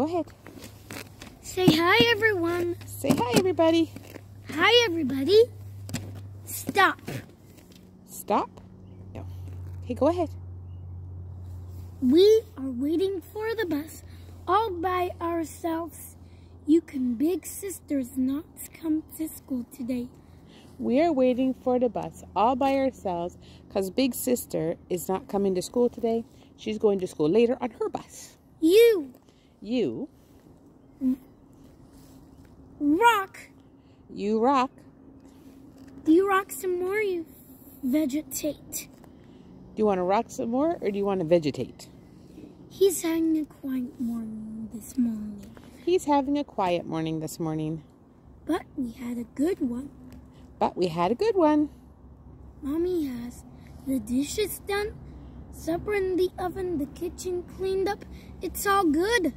Go ahead. Say hi, everyone. Say hi, everybody. Hi, everybody. Stop. Stop. No. Okay, go ahead. We are waiting for the bus all by ourselves. You can big sisters not come to school today. We are waiting for the bus all by ourselves because Big Sister is not coming to school today. She's going to school later on her bus. You You, rock. you rock. Do you rock some more, you vegetate? Do you want to rock some more or do you want to vegetate? He's having a quiet morning this morning, He's having a quiet morning this morning, but we had a good one. but we had a good one. Mommy has the dishes done, supper in the oven, the kitchen cleaned up. It's all good.